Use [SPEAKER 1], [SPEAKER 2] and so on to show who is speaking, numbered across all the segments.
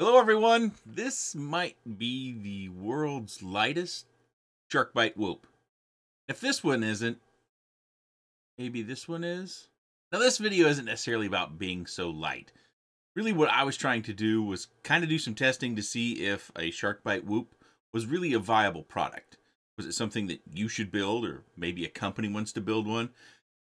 [SPEAKER 1] Hello everyone, this might be the world's lightest SharkByte whoop. If this one isn't, maybe this one is? Now this video isn't necessarily about being so light. Really what I was trying to do was kind of do some testing to see if a SharkByte whoop was really a viable product. Was it something that you should build or maybe a company wants to build one?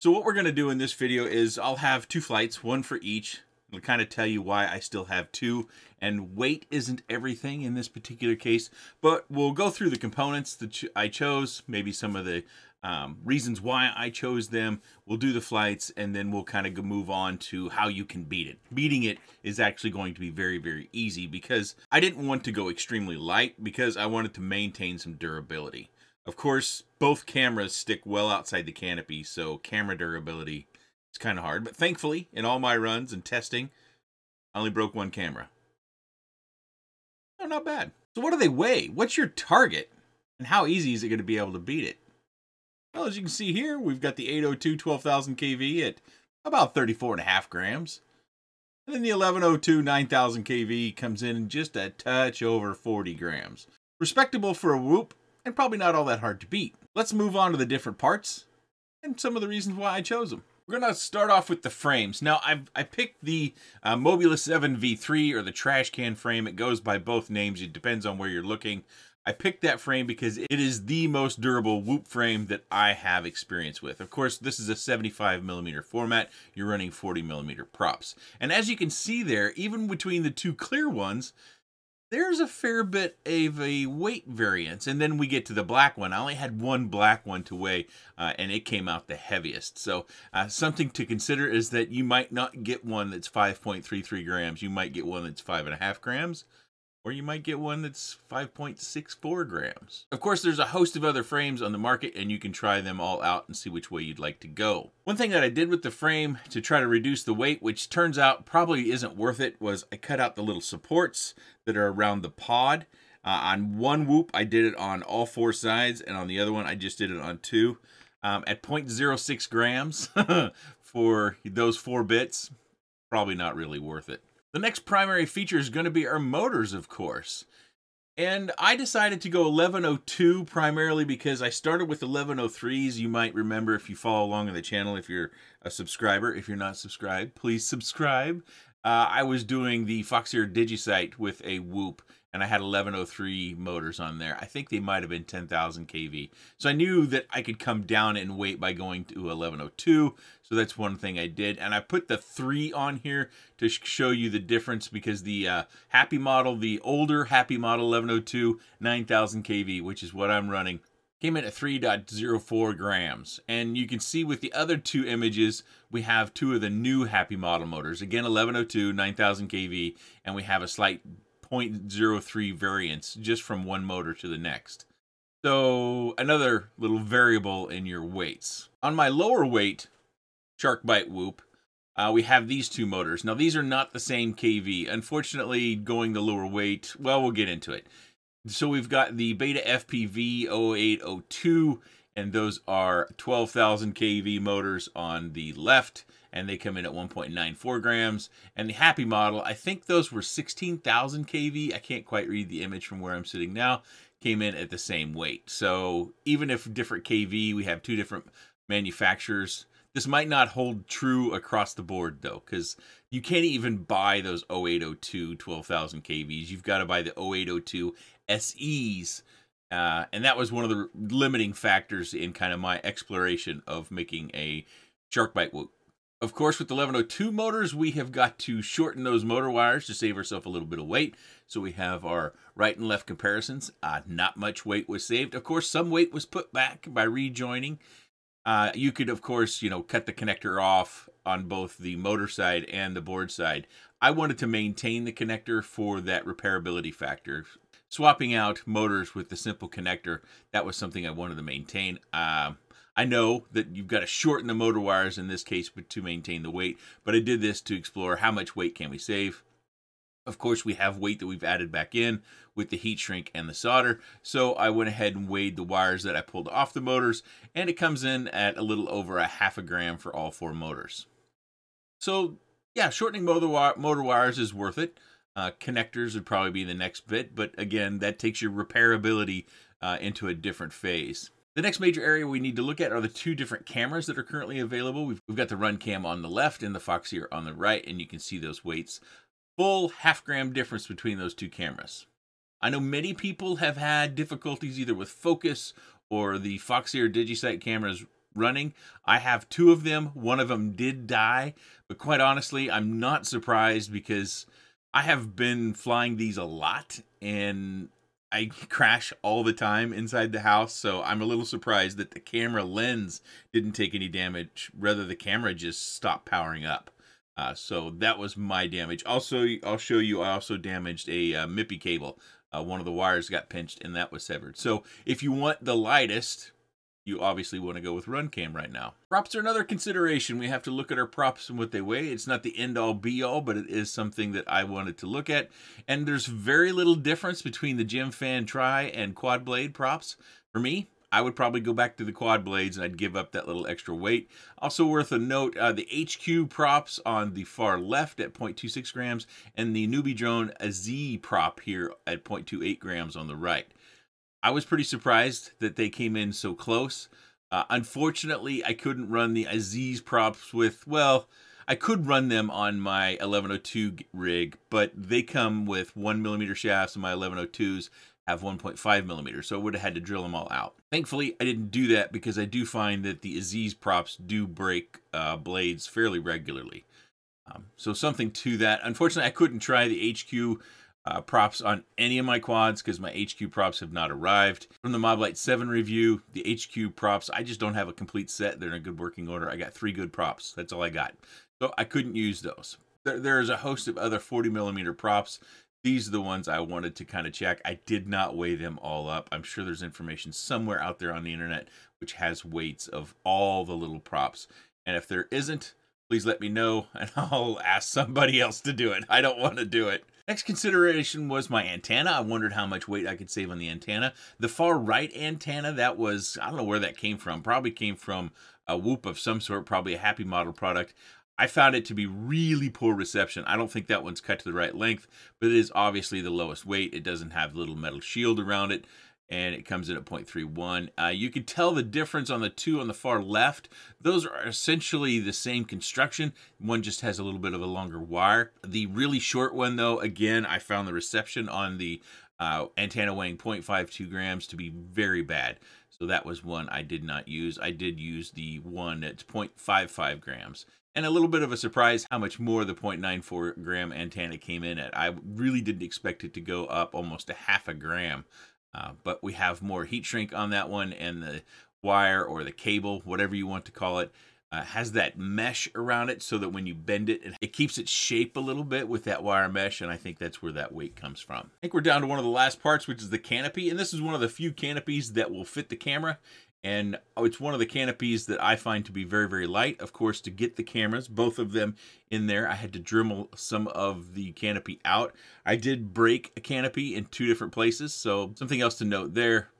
[SPEAKER 1] So what we're going to do in this video is I'll have two flights, one for each, I'll kind of tell you why I still have two. And weight isn't everything in this particular case, but we'll go through the components that I chose, maybe some of the um, reasons why I chose them. We'll do the flights, and then we'll kind of move on to how you can beat it. Beating it is actually going to be very, very easy because I didn't want to go extremely light because I wanted to maintain some durability. Of course, both cameras stick well outside the canopy, so camera durability it's kind of hard, but thankfully, in all my runs and testing, I only broke one camera. Oh, not bad. So what do they weigh? What's your target? And how easy is it going to be able to beat it? Well, as you can see here, we've got the 802 12,000 kV at about 34 and a half grams. And then the 1102 9000 kV comes in just a touch over 40 grams. Respectable for a whoop, and probably not all that hard to beat. Let's move on to the different parts and some of the reasons why I chose them. We're going to start off with the frames. Now, I've I picked the uh, Mobula 7 V3 or the trash can frame. It goes by both names. It depends on where you're looking. I picked that frame because it is the most durable whoop frame that I have experience with. Of course, this is a 75 millimeter format. You're running 40 millimeter props. And as you can see there, even between the two clear ones, there's a fair bit of a weight variance. And then we get to the black one. I only had one black one to weigh, uh, and it came out the heaviest. So uh, something to consider is that you might not get one that's 5.33 grams. You might get one that's 5.5 grams or you might get one that's 5.64 grams. Of course, there's a host of other frames on the market and you can try them all out and see which way you'd like to go. One thing that I did with the frame to try to reduce the weight, which turns out probably isn't worth it, was I cut out the little supports that are around the pod. Uh, on one whoop, I did it on all four sides, and on the other one, I just did it on two. Um, at 0.06 grams for those four bits, probably not really worth it. The next primary feature is going to be our motors, of course. And I decided to go 1102 primarily because I started with 1103s. You might remember if you follow along on the channel, if you're a subscriber. If you're not subscribed, please subscribe. Uh, I was doing the Foxeer DigiSight with a Whoop and I had 1103 motors on there. I think they might have been 10,000 kV. So I knew that I could come down in weight by going to 1102. So that's one thing I did. And I put the 3 on here to show you the difference because the uh, Happy model, the older Happy model 1102, 9,000 kV, which is what I'm running, came in at 3.04 grams. And you can see with the other two images, we have two of the new Happy model motors. Again, 1102, 9,000 kV, and we have a slight 0.03 variance just from one motor to the next. So another little variable in your weights. On my lower weight SharkByte Whoop, uh, we have these two motors. Now these are not the same KV. Unfortunately, going the lower weight, well, we'll get into it. So we've got the BetaFPV 0802, and those are 12,000 kV motors on the left and they come in at 1.94 grams. And the Happy model, I think those were 16,000 kV. I can't quite read the image from where I'm sitting now. Came in at the same weight. So even if different kV, we have two different manufacturers. This might not hold true across the board though, because you can't even buy those 0802 12,000 kVs. You've got to buy the 0802 SEs. Uh, and that was one of the limiting factors in kind of my exploration of making a SharkByte of course, with the 1102 motors, we have got to shorten those motor wires to save ourselves a little bit of weight. So we have our right and left comparisons. Uh, not much weight was saved. Of course, some weight was put back by rejoining. Uh, you could, of course, you know, cut the connector off on both the motor side and the board side. I wanted to maintain the connector for that repairability factor. Swapping out motors with the simple connector, that was something I wanted to maintain. Uh, I know that you've got to shorten the motor wires in this case but to maintain the weight, but I did this to explore how much weight can we save. Of course, we have weight that we've added back in with the heat shrink and the solder. So I went ahead and weighed the wires that I pulled off the motors, and it comes in at a little over a half a gram for all four motors. So yeah, shortening motor, motor wires is worth it. Uh, connectors would probably be the next bit, but again, that takes your repairability uh, into a different phase. The next major area we need to look at are the two different cameras that are currently available. We've, we've got the Runcam on the left and the Foxeer on the right, and you can see those weights. Full half gram difference between those two cameras. I know many people have had difficulties either with focus or the Foxeer DigiSight cameras running. I have two of them. One of them did die, but quite honestly, I'm not surprised because I have been flying these a lot and I crash all the time inside the house, so I'm a little surprised that the camera lens didn't take any damage. Rather, the camera just stopped powering up. Uh, so that was my damage. Also, I'll show you, I also damaged a uh, cable. Uh, one of the wires got pinched and that was severed. So if you want the lightest, you obviously want to go with Runcam right now. Props are another consideration. We have to look at our props and what they weigh. It's not the end all be all, but it is something that I wanted to look at. And there's very little difference between the Gemfan Tri and Quad Blade props. For me, I would probably go back to the quad blades and I'd give up that little extra weight. Also worth a note, uh, the HQ props on the far left at 0.26 grams and the NewBeeDrone Z prop here at 0.28 grams on the right. I was pretty surprised that they came in so close. Uh, unfortunately, I couldn't run the Aziz props with, well, I could run them on my 1102 rig, but they come with 1 millimeter shafts and my 1102s have 1.5 millimeters, so I would have had to drill them all out. Thankfully, I didn't do that because I do find that the Aziz props do break uh, blades fairly regularly. Um, so something to that. Unfortunately, I couldn't try the HQ uh, props on any of my quads because my HQ props have not arrived. From the Moblite 7 review, the HQ props, I just don't have a complete set. They're in a good working order. I got three good props. That's all I got. So I couldn't use those. There, there's a host of other 40 millimeter props. These are the ones I wanted to kind of check. I did not weigh them all up. I'm sure there's information somewhere out there on the internet which has weights of all the little props. And if there isn't, please let me know and I'll ask somebody else to do it. I don't want to do it. Next consideration was my antenna. I wondered how much weight I could save on the antenna. The far right antenna, that was, I don't know where that came from. Probably came from a Whoop of some sort, probably a Happy Model product. I found it to be really poor reception. I don't think that one's cut to the right length, but it is obviously the lowest weight. It doesn't have little metal shield around it and it comes in at 0.31. Uh, you can tell the difference on the two on the far left. Those are essentially the same construction. One just has a little bit of a longer wire. The really short one, though, again, I found the reception on the uh, antenna weighing 0.52 grams to be very bad. So that was one I did not use. I did use the one that's 0.55 grams. And a little bit of a surprise how much more the 0.94 gram antenna came in at. I really didn't expect it to go up almost a half a gram. Uh, but we have more heat shrink on that one and the wire or the cable, whatever you want to call it, uh, has that mesh around it so that when you bend it, it, it keeps its shape a little bit with that wire mesh. And I think that's where that weight comes from. I think we're down to one of the last parts, which is the canopy. And this is one of the few canopies that will fit the camera. And it's one of the canopies that I find to be very, very light. Of course, to get the cameras, both of them in there, I had to Dremel some of the canopy out. I did break a canopy in two different places, so something else to note there.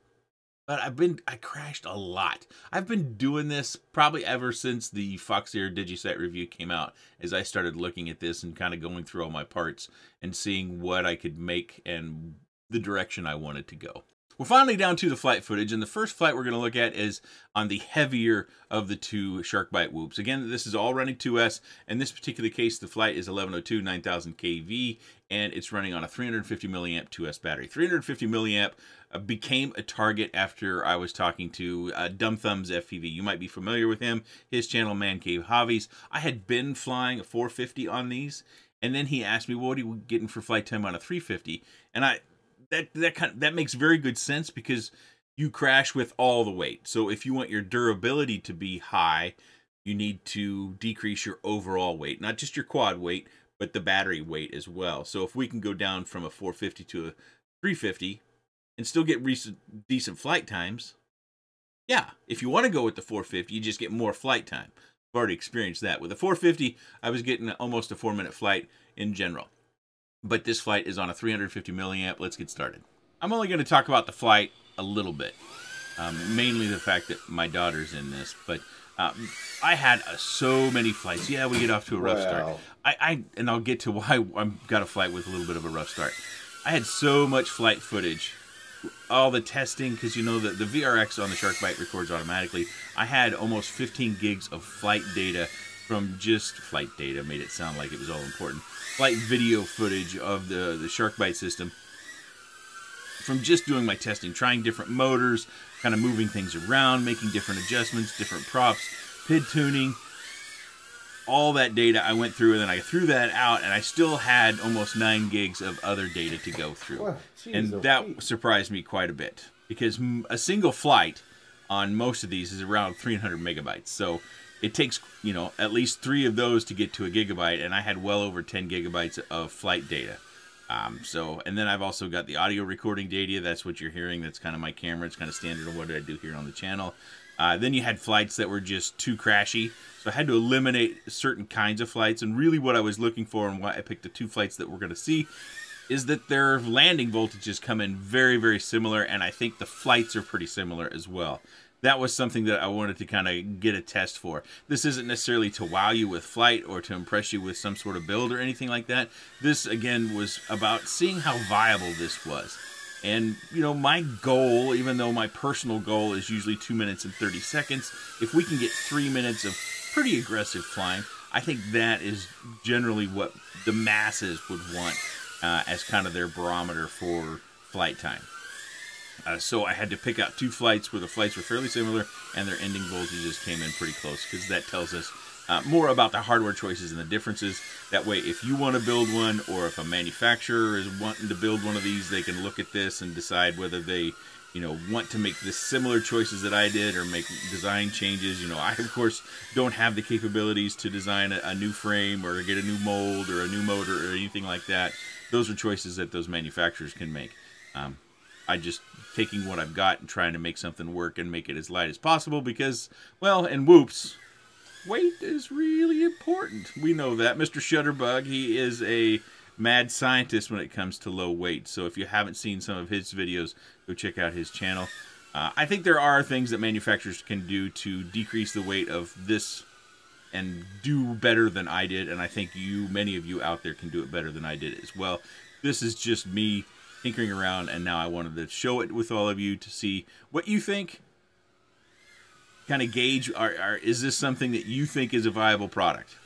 [SPEAKER 1] But I've been, I crashed a lot. I've been doing this probably ever since the Foxeer DigiSight review came out, as I started looking at this and kind of going through all my parts and seeing what I could make and the direction I wanted to go. We're finally down to the flight footage, and the first flight we're going to look at is on the heavier of the two SharkByte whoops. Again, this is all running 2S. In this particular case, the flight is 1102 9000 kV, and it's running on a 350 milliamp 2S battery. 350 milliamp uh, became a target after I was talking to uh, Dumb Thumbs FPV. You might be familiar with him, his channel Man Cave Hobbies. I had been flying a 450 on these, and then he asked me, well, what are you getting for flight time on a 350? And I that that kind of, that makes very good sense because you crash with all the weight. So if you want your durability to be high, you need to decrease your overall weight, not just your quad weight, but the battery weight as well. So if we can go down from a 450 to a 350 and still get recent decent flight times, yeah, if you want to go with the 450, you just get more flight time. I've already experienced that. With the 450, I was getting almost a four minute flight in general but this flight is on a 350 milliamp. Let's get started. I'm only going to talk about the flight a little bit, um, mainly the fact that my daughter's in this, but Um, I had uh, so many flights. Yeah, we get off to a rough start. I, I and I'll get to why I'm got a flight with a little bit of a rough start. I had so much flight footage, all the testing because you know that the VRX on the SharkByte records automatically. I had almost 15 gigs of flight data from just flight data. Made it sound like it was all important. Flight video footage of the the SharkByte system from just doing my testing, trying different motors, kind of moving things around, making different adjustments, different props, PID tuning, all that data I went through, and then I threw that out, and I still had almost nine gigs of other data to go through,
[SPEAKER 2] Well,
[SPEAKER 1] and that surprised me quite a bit because a single flight on most of these is around 300 megabytes, so it takes you know at least three of those to get to a gigabyte, and I had well over 10 gigabytes of flight data. Um, so, and then I've also got the audio recording data. That's what you're hearing. That's kind of my camera. It's kind of standard of what I do here on the channel. Uh, then you had flights that were just too crashy. So I had to eliminate certain kinds of flights. And really what I was looking for and why I picked the two flights that we're going to see is that their landing voltages come in very, very similar. And I think the flights are pretty similar as well. That was something that I wanted to kind of get a test for. This isn't necessarily to wow you with flight or to impress you with some sort of build or anything like that. This, again, was about seeing how viable this was. And, you know, my goal, even though my personal goal is usually 2 minutes and 30 seconds, if we can get 3 minutes of pretty aggressive flying, I think that is generally what the masses would want uh, as kind of their barometer for flight time. Uh, so I had to pick out two flights where the flights were fairly similar and their ending voltages came in pretty close because that tells us uh, more about the hardware choices and the differences. That way, if you want to build one or if a manufacturer is wanting to build one of these, they can look at this and decide whether they, you know, want to make the similar choices that I did or make design changes. You know, I of course don't have the capabilities to design a, a new frame or get a new mold or a new motor or anything like that. Those are choices that those manufacturers can make. Um, I just taking what I've got and trying to make something work and make it as light as possible because, well, and whoops, weight is really important. We know that. Mr. Shutterbug, he is a mad scientist when it comes to low weight. So if you haven't seen some of his videos, go check out his channel. Uh, I think there are things that manufacturers can do to decrease the weight of this and do better than I did. And I think you, many of you out there, can do it better than I did as well. This is just me tinkering around, and now I wanted to show it with all of you to see what you think. Kind of gauge, are, are, is this something that you think is a viable product?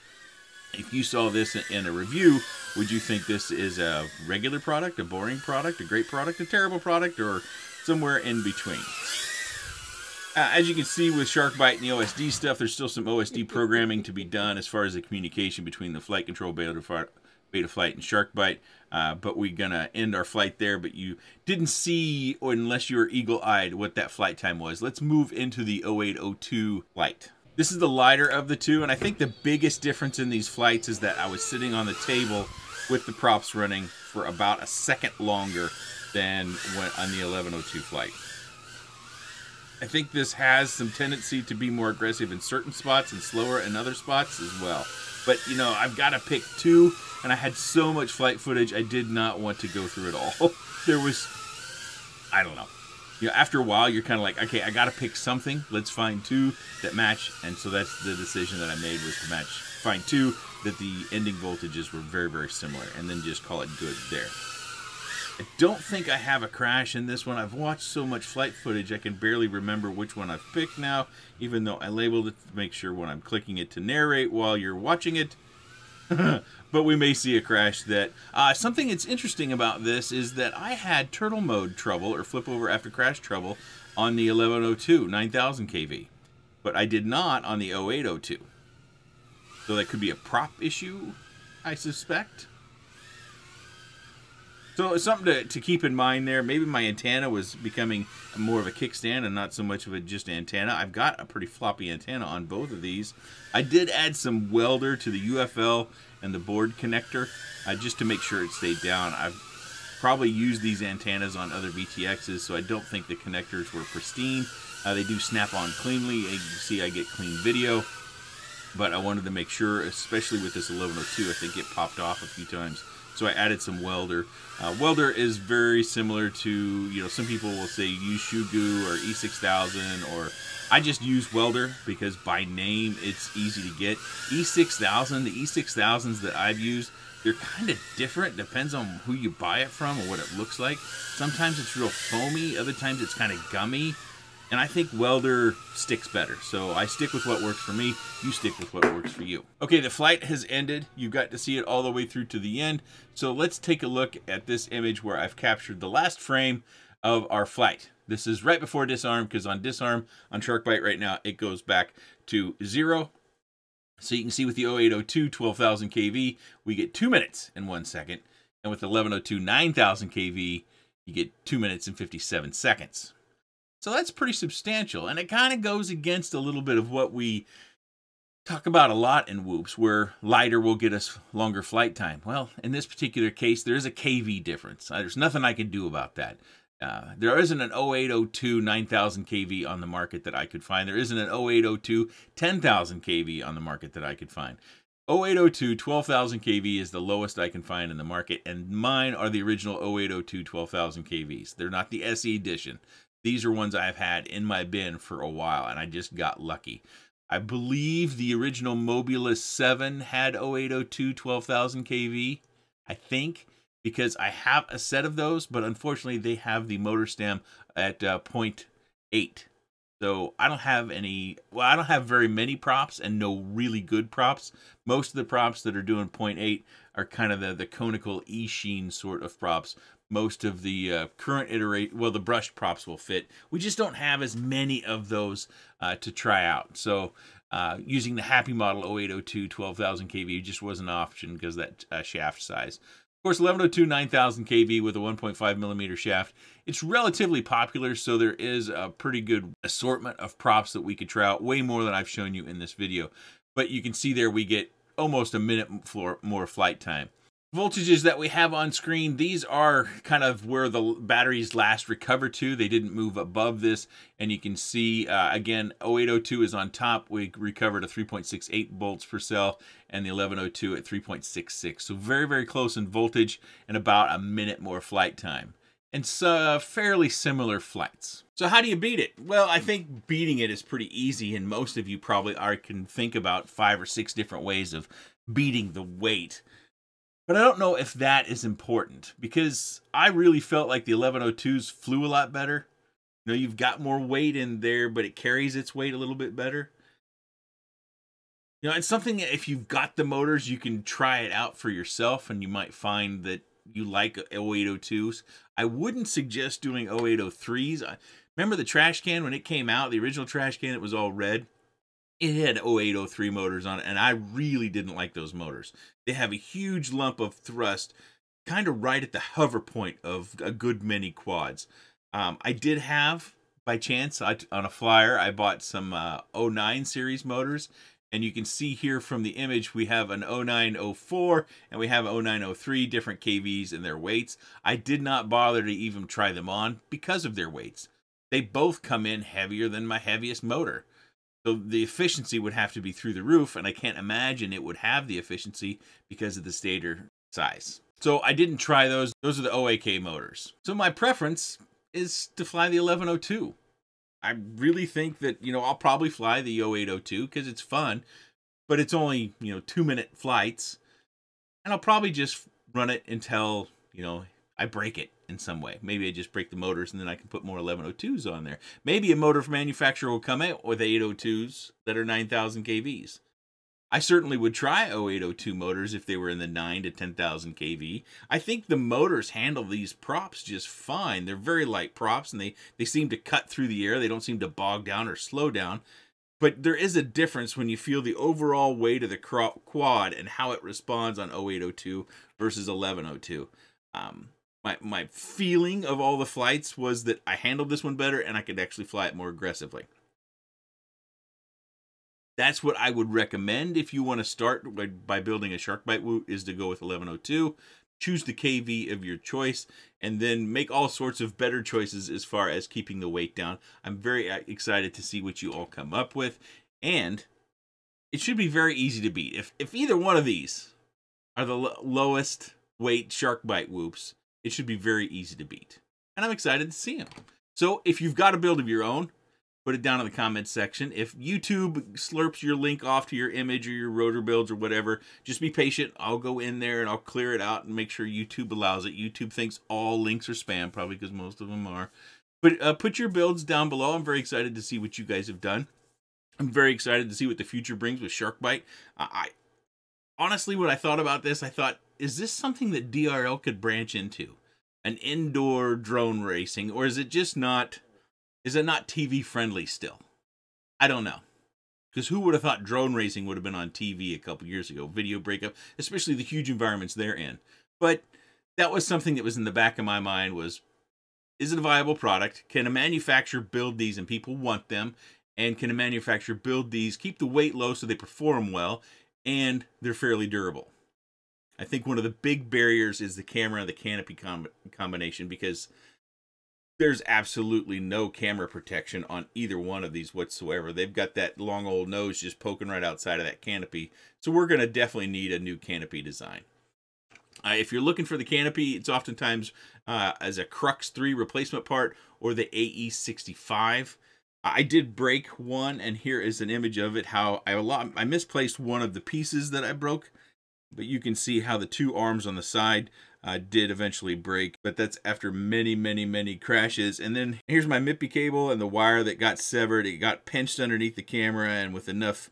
[SPEAKER 1] If you saw this in a review, would you think this is a regular product, a boring product, a great product, a terrible product, or somewhere in between? Uh, as you can see with SharkByte and the OSD stuff, there's still some OSD programming to be done as far as the communication between the flight control beta, Betaflight and SharkByte. Uh, but we're gonna end our flight there. But you didn't see, or unless you were eagle-eyed, what that flight time was. Let's move into the 0802 flight. This is the lighter of the two, and I think the biggest difference in these flights is that I was sitting on the table with the props running for about a second longer than on the 1102 flight. I think this has some tendency to be more aggressive in certain spots and slower in other spots as well. But you know, I've got to pick two, and I had so much flight footage, I did not want to go through it all. there was, I don't know. You know, after a while, you're kind of like, okay, I got to pick something. Let's find two that match, and so that's the decision that I made was to match, find two that the ending voltages were very, very similar, and then just call it good there. I don't think I have a crash in this one. I've watched so much flight footage I can barely remember which one I've picked now, even though I labeled it to make sure when I'm clicking it to narrate while you're watching it. but we may see a crash that... Uh, something that's interesting about this is that I had turtle mode trouble, or flip over after crash trouble, on the 1102 9000 kV. But I did not on the 0802. So that could be a prop issue, I suspect. So it's something to, to keep in mind there. Maybe my antenna was becoming more of a kickstand and not so much of a just antenna. I've got a pretty floppy antenna on both of these. I did add some welder to the UFL and the board connector uh, just to make sure it stayed down. I've probably used these antennas on other VTXs, so I don't think the connectors were pristine. Uh, they do snap on cleanly. You see, I get clean video. But I wanted to make sure, especially with this 1102, I think it popped off a few times. So I added some welder. Uh, welder is very similar to, you know, some people will say use Shoe Goo or E6000 or I just use welder because by name it's easy to get. E6000, the E6000s that I've used, they're kind of different. Depends on who you buy it from or what it looks like. Sometimes it's real foamy, other times it's kind of gummy. And I think welder sticks better. So I stick with what works for me. You stick with what works for you. Okay, the flight has ended. You've got to see it all the way through to the end. So let's take a look at this image where I've captured the last frame of our flight. This is right before disarm because on disarm on SharkByte right now, it goes back to zero. So you can see with the 0802 12,000 kV, we get two minutes and one second. And with the 1102 9000 kV, you get two minutes and 57 seconds. So that's pretty substantial. And it kind of goes against a little bit of what we talk about a lot in whoops where lighter will get us longer flight time. Well, in this particular case, there is a KV difference. There's nothing I can do about that. Uh, there isn't an 0802 9000 kV on the market that I could find. There isn't an 0802 10,000 kV on the market that I could find. 0802 12,000 kV is the lowest I can find in the market, and mine are the original 0802 12,000 kVs. They're not the SE edition. These are ones I've had in my bin for a while, and I just got lucky. I believe the original Mobula 7 had 0802 12,000 kV, I think, because I have a set of those, but unfortunately they have the motor stem at uh, 0.8. So I don't have any, well, I don't have very many props and no really good props. Most of the props that are doing 0.8 are kind of the, the conical Eachine sort of props most of the uh, current iterate well the brushed props will fit. We just don't have as many of those uh, to try out. So uh, using the happy model 0802 12000 kv just wasn't an option because that uh, shaft size. Of course 1102 9000 kv with a 1.5 millimeter shaft it's relatively popular so there is a pretty good assortment of props that we could try out way more than i've shown you in this video. But you can see there we get almost a minute more flight time voltages that we have on screen, these are kind of where the batteries last recover to. They didn't move above this. And you can see, uh, again, 0802 is on top. We recovered a 3.68 volts per cell and the 1102 at 3.66. So very, very close in voltage and about a minute more flight time. And so fairly similar flights. So how do you beat it? Well, I think beating it is pretty easy, and most of you probably are can think about five or six different ways of beating the weight. But I don't know if that is important because I really felt like the 1102s flew a lot better. You know, you've got more weight in there, but it carries its weight a little bit better. You know, it's something if you've got the motors, you can try it out for yourself and you might find that you like 0802s. I wouldn't suggest doing 0803s. I, remember the trash can when it came out, the original trash can, it was all red? it had 0803 motors on it, and I really didn't like those motors. They have a huge lump of thrust, kind of right at the hover point of a good many quads. Um, I did have, by chance, I, on a flyer, I bought some uh, 09 series motors, and you can see here from the image, we have an 0904 and we have 0903 different KVs and their weights. I did not bother to even try them on because of their weights. They both come in heavier than my heaviest motor. So the efficiency would have to be through the roof, and I can't imagine it would have the efficiency because of the stator size. So I didn't try those. Those are the OAK motors. So my preference is to fly the 1102. I really think that, you know, I'll probably fly the 0802 because it's fun, but it's only, you know, two minute flights. And I'll probably just run it until, you know, I break it in some way. Maybe I just break the motors and then I can put more 1102s on there. Maybe a motor manufacturer will come out with 802s that are 9,000 kVs. I certainly would try 0802 motors if they were in the 9 to 10,000 kV. I think the motors handle these props just fine. They're very light props and they, they seem to cut through the air. They don't seem to bog down or slow down. But there is a difference when you feel the overall weight of the quad and how it responds on 0802 versus 1102. Um, my my feeling of all the flights was that I handled this one better and I could actually fly it more aggressively. That's what I would recommend if you want to start by, building a SharkByte Whoop is to go with 1102. Choose the KV of your choice and then make all sorts of better choices as far as keeping the weight down. I'm very uh, excited to see what you all come up with and it should be very easy to beat. If if either one of these are the lowest weight SharkByte whoops, it should be very easy to beat. And I'm excited to see them. So if you've got a build of your own, put it down in the comments section. If YouTube slurps your link off to your image or your rotor builds or whatever, just be patient. I'll go in there and I'll clear it out and make sure YouTube allows it. YouTube thinks all links are spam, probably because most of them are. But uh, put your builds down below. I'm very excited to see what you guys have done. I'm very excited to see what the future brings with SharkByte. I, I honestly, when I thought about this, I thought, is this something that DRL could branch into? An indoor drone racing, or is it just not is it not TV friendly still? I don't know. Because who would have thought drone racing would have been on TV a couple years ago? Video breakup, especially the huge environments they're in. But that was something that was in the back of my mind was, is it a viable product? Can a manufacturer build these and people want them? And can a manufacturer build these, keep the weight low so they perform well, and they're fairly durable? I think one of the big barriers is the camera and the canopy com combination because there's absolutely no camera protection on either one of these whatsoever. They've got that long old nose just poking right outside of that canopy. So we're going to definitely need a new canopy design. Uh, if you're looking for the canopy, it's oftentimes uh, as a Crux 3 replacement part or the AE65. I did break one, and here is an image of it, how I, I misplaced one of the pieces that I broke, but you can see how the two arms on the side uh, did eventually break, but that's after many, many, many crashes. And then here's my MIPI cable and the wire that got severed. It got pinched underneath the camera, and with enough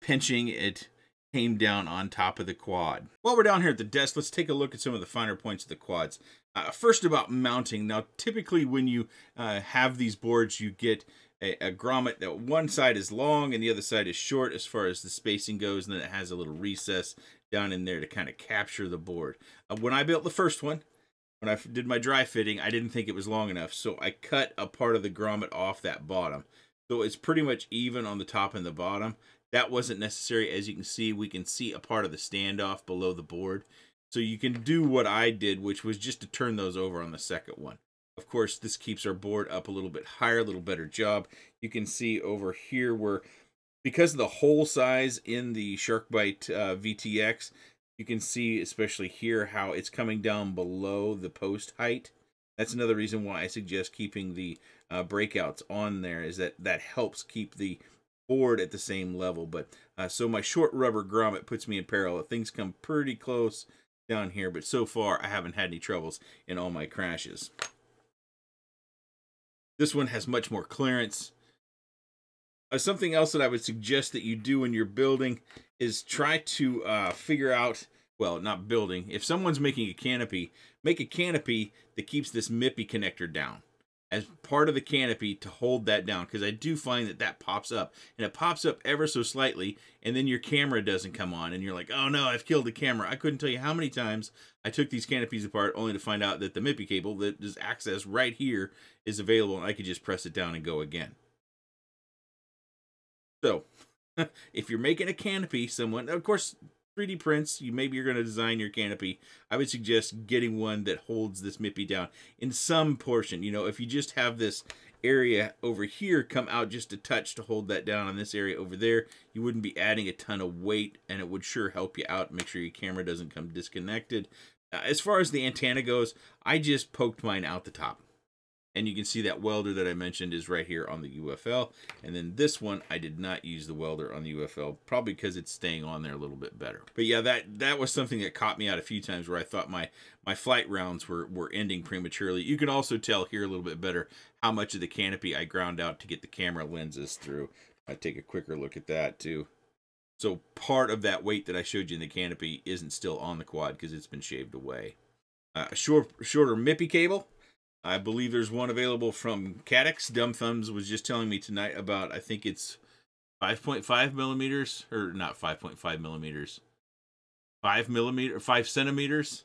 [SPEAKER 1] pinching, it came down on top of the quad. While we're down here at the desk, let's take a look at some of the finer points of the quads. Uh, first about mounting. Now, typically when you uh, have these boards, you get a, a, grommet that one side is long and the other side is short as far as the spacing goes, and then it has a little recess down in there to kind of capture the board. Uh, when I built the first one, when I did my dry fitting, I didn't think it was long enough, so I cut a part of the grommet off that bottom. So it's pretty much even on the top and the bottom. That wasn't necessary. As you can see, we can see a part of the standoff below the board. So you can do what I did, which was just to turn those over on the second one. Of course, this keeps our board up a little bit higher, a little better job. You can see over here where because of the hole size in the SharkByte uh, VTX, you can see, especially here, how it's coming down below the post height. That's another reason why I suggest keeping the uh, breakouts on there, is that that helps keep the board at the same level. But uh, so my short rubber grommet puts me in peril. Things come pretty close down here, but so far I haven't had any troubles in all my crashes. This one has much more clearance. Uh, something else that I would suggest that you do when you're building is try to uh, figure out, well, not building. If someone's making a canopy, make a canopy that keeps this MIPI connector down as part of the canopy to hold that down because I do find that that pops up and it pops up ever so slightly and then your camera doesn't come on and you're like oh no I've killed the camera I couldn't tell you how many times I took these canopies apart only to find out that the MIPI cable that is access right here is available and I could just press it down and go again so, if you're making a canopy, someone, of course, 3D prints, you maybe you're going to design your canopy. I would suggest getting one that holds this MIPI down in some portion. You know, if you just have this area over here come out just a touch to hold that down on this area over there, you wouldn't be adding a ton of weight and it would sure help you out. Make sure your camera doesn't come disconnected. Uh, as far as the antenna goes, I just poked mine out the top. And you can see that welder that I mentioned is right here on the UFL. And then this one, I did not use the welder on the UFL, probably because it's staying on there a little bit better. But yeah, that that was something that caught me out a few times where I thought my, my flight rounds were, were ending prematurely. You can also tell here a little bit better how much of the canopy I ground out to get the camera lenses through. I take a quicker look at that too. So part of that weight that I showed you in the canopy isn't still on the quad because it's been shaved away. Uh, a short, shorter MIPI cable I believe there's one available from Caddx. Dumb Thumbs was just telling me tonight about, I think it's 5.5 millimeters, or not 5.5 millimeters, 5 millimeter, 5 centimeters.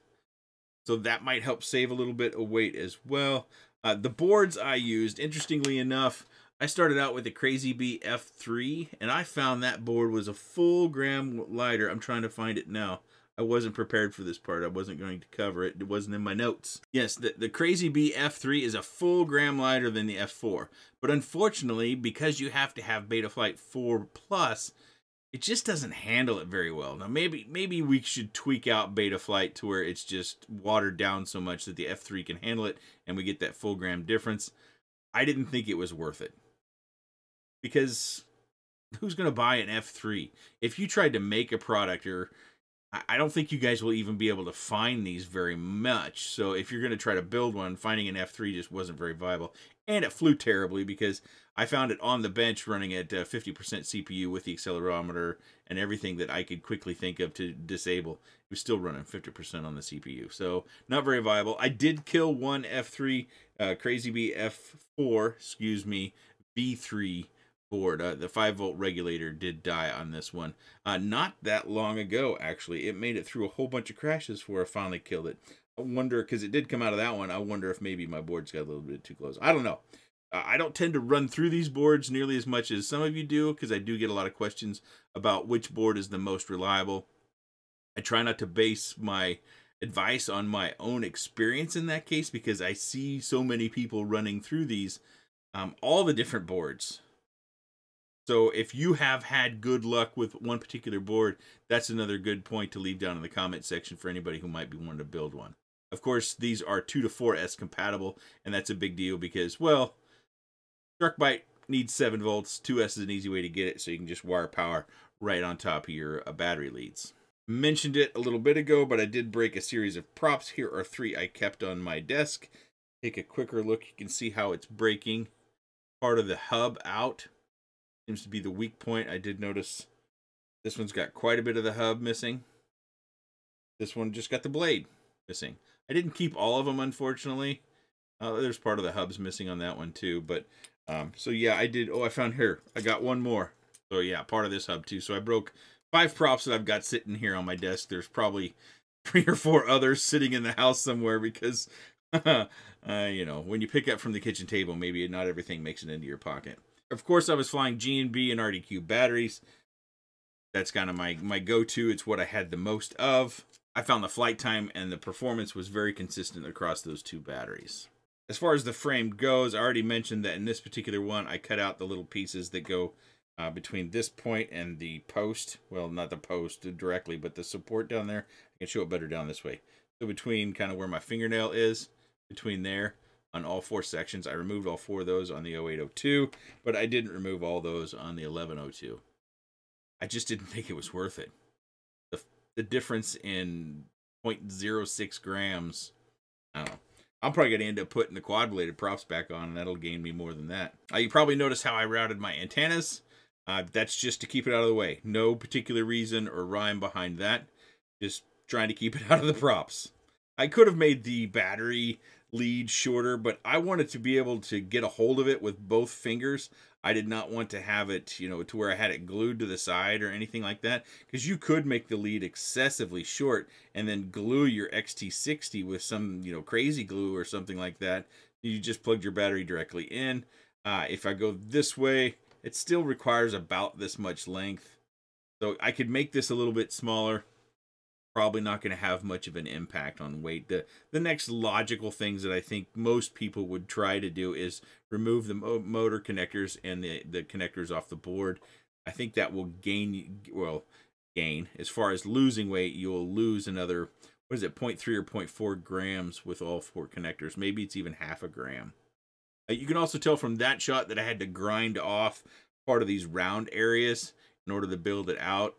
[SPEAKER 1] So that might help save a little bit of weight as well. Uh, the boards I used, interestingly enough, I started out with the Crazy Bee F3, and I found that board was a full gram lighter. I'm trying to find it now. I wasn't prepared for this part. I wasn't going to cover it. It wasn't in my notes. Yes, the, the Crazy Bee F3 is a full gram lighter than the F4. But unfortunately, because you have to have Betaflight 4 Plus, it just doesn't handle it very well. Now maybe maybe we should tweak out Betaflight to where it's just watered down so much that the F3 can handle it and we get that full gram difference. I didn't think it was worth it. Because who's going to buy an F3? If you tried to make a product or I don't think you guys will even be able to find these very much. So if you're going to try to build one, finding an F3 just wasn't very viable. And it flew terribly because I found it on the bench running at 50% uh, CPU with the accelerometer and everything that I could quickly think of to disable. It was still running 50% on the CPU. So not very viable. I did kill one F3, uh, Crazy Bee F4, excuse me, V3 board. Uh, the 5 volt regulator did die on this one. Uh, not that long ago, actually. It made it through a whole bunch of crashes before I finally killed it. I wonder, because it did come out of that one, I wonder if maybe my board's got a little bit too close. I don't know. Uh, I don't tend to run through these boards nearly as much as some of you do, because I do get a lot of questions about which board is the most reliable. I try not to base my advice on my own experience in that case, because I see so many people running through these, um, all the different boards so if you have had good luck with one particular board, that's another good point to leave down in the comment section for anybody who might be wanting to build one. Of course, these are 2 to 4S compatible, and that's a big deal because, well, SharkByte needs 7 volts. 2S is an easy way to get it, so you can just wire power right on top of your uh, battery leads. Mentioned it a little bit ago, but I did break a series of props. Here are three I kept on my desk. Take a quicker look. You can see how it's breaking part of the hub out Seems to be the weak point. I did notice this one's got quite a bit of the hub missing. This one just got the blade missing. I didn't keep all of them, unfortunately. Uh, there's part of the hubs missing on that one too. But um, so yeah, I did. Oh, I found here. I got one more. So yeah, part of this hub too. So I broke five props that I've got sitting here on my desk. There's probably three or four others sitting in the house somewhere because, uh, you know, when you pick up from the kitchen table, maybe not everything makes it into your pocket. Of course, I was flying GNB and RDQ batteries. That's kind of my, my go-to. It's what I had the most of. I found the flight time and the performance was very consistent across those two batteries. As far as the frame goes, I already mentioned that in this particular one, I cut out the little pieces that go uh, between this point and the post. Well, not the post directly, but the support down there. I can show it better down this way. So between kind of where my fingernail is, between there on all four sections. I removed all four of those on the 0802, but I didn't remove all those on the 1102. I just didn't think it was worth it. The, the difference in 0.06 grams, I don't know. I'm probably going to end up putting the quad bladed props back on, and that'll gain me more than that. Uh, you probably noticed how I routed my antennas. Uh, that's just to keep it out of the way. No particular reason or rhyme behind that. Just trying to keep it out of the props. I could have made the battery lead shorter, but I wanted to be able to get a hold of it with both fingers. I did not want to have it, you know, to where I had it glued to the side or anything like that, because you could make the lead excessively short and then glue your XT60 with some, you know, crazy glue or something like that. You just plugged your battery directly in. Uh, if I go this way, it still requires about this much length. So I could make this a little bit smaller probably not going to have much of an impact on weight. The the next logical things that I think most people would try to do is remove the mo motor connectors and the the connectors off the board. I think that will gain well gain as far as losing weight. You'll lose another what is it 0.3 or 0.4 grams with all four connectors. Maybe it's even half a gram. Uh, you can also tell from that shot that I had to grind off part of these round areas in order to build it out.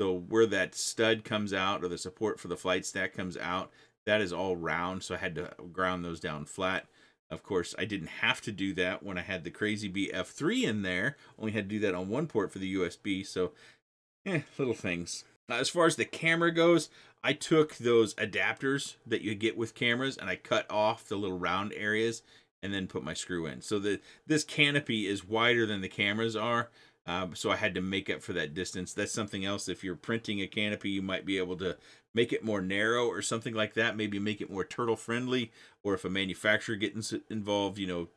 [SPEAKER 1] So where that stud comes out or the support for the flight stack comes out, that is all round. So I had to ground those down flat. Of course, I didn't have to do that when I had the Crazy Bee F3 in there. Only had to do that on one port for the USB. So, eh, little things. As far as the camera goes, I took those adapters that you get with cameras and I cut off the little round areas and then put my screw in. So the this canopy is wider than the cameras are. Um, so I had to make up for that distance. That's something else. If you're printing a canopy, you might be able to make it more narrow or something like that. Maybe make it more turtle friendly. Or if a manufacturer gets involved, you know,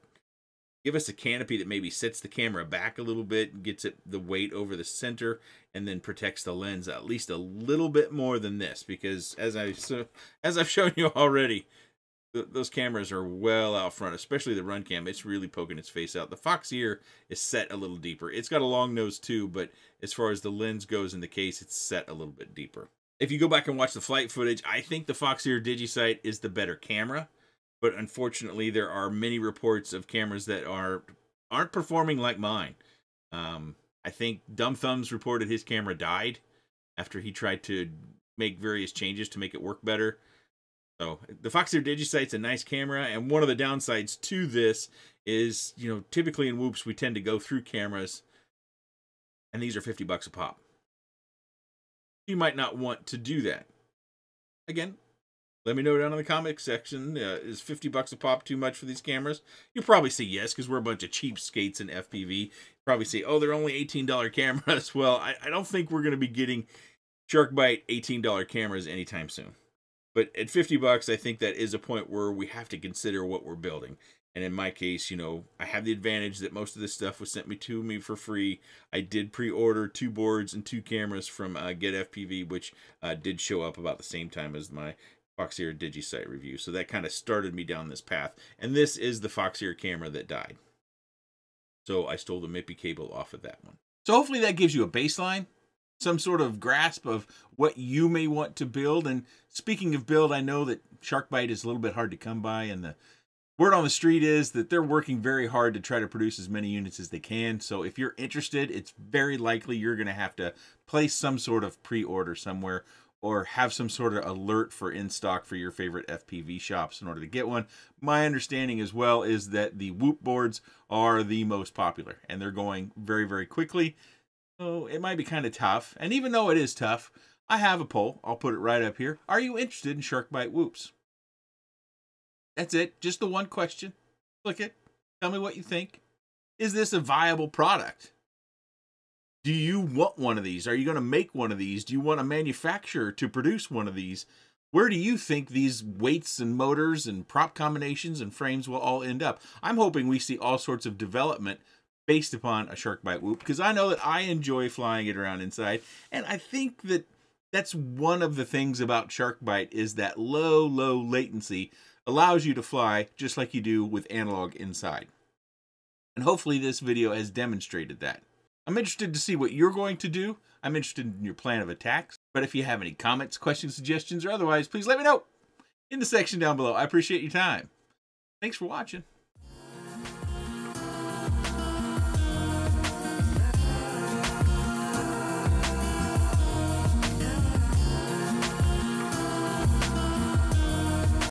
[SPEAKER 1] give us a canopy that maybe sets the camera back a little bit, gets it the weight over the center, and then protects the lens at least a little bit more than this. Because as I so, as I've shown you already, th those cameras are well out front, especially the run cam. It's really poking its face out. The Fox is set a little deeper. It's got a long nose too, but as far as the lens goes in the case, it's set a little bit deeper. If you go back and watch the flight footage, I think the Foxeer DigiSight is the better camera, but unfortunately, there are many reports of cameras that are aren't performing like mine. Um, I think Dumb Thumbs reported his camera died after he tried to make various changes to make it work better. So the Foxeer DigiSight's a nice camera, and one of the downsides to this is, you know, typically in Whoops we tend to go through cameras, and these are 50 bucks a pop. You might not want to do that. Again, let me know down in the comment section. Uh, is 50 bucks a pop too much for these cameras? You'll probably say yes, because we're a bunch of cheapskates in FPV. Probably say, oh, they're only $18 cameras. Well, I, I don't think we're going to be getting SharkByte $18 cameras anytime soon. But at 50 bucks, I think that is a point where we have to consider what we're building. And in my case, you know, I have the advantage that most of this stuff was sent me to me for free. I did pre-order two boards and two cameras from uh, GetFPV, which uh, did show up about the same time as my Foxeer DigiSight review. So that kind of started me down this path. And this is the Foxeer camera that died. So I stole the MIPI cable off of that one. So hopefully that gives you a baseline some sort of grasp of what you may want to build. And speaking of build, I know that SharkByte is a little bit hard to come by, and the word on the street is that they're working very hard to try to produce as many units as they can. So if you're interested, it's very likely you're going to have to place some sort of pre-order somewhere or have some sort of alert for in stock for your favorite FPV shops in order to get one. My understanding as well is that the Whoop boards are the most popular and they're going very, very quickly. So it might be kind of tough. And even though it is tough, I have a poll. I'll put it right up here. Are you interested in SharkByte Whoops? That's it. Just the one question. Click it. Tell me what you think. Is this a viable product? Do you want one of these? Are you going to make one of these? Do you want a manufacturer to produce one of these? Where do you think these weights and motors and prop combinations and frames will all end up? I'm hoping we see all sorts of development based upon a SharkByte whoop because I know that I enjoy flying it around inside. And I think that that's one of the things about SharkByte is that low, low latency allows you to fly just like you do with analog inside. And hopefully this video has demonstrated that. I'm interested to see what you're going to do. I'm interested in your plan of attacks. But if you have any comments, questions, suggestions, or otherwise, please let me know in the section down below. I appreciate your time. Thanks for watching.